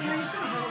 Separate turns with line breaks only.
Well, you should have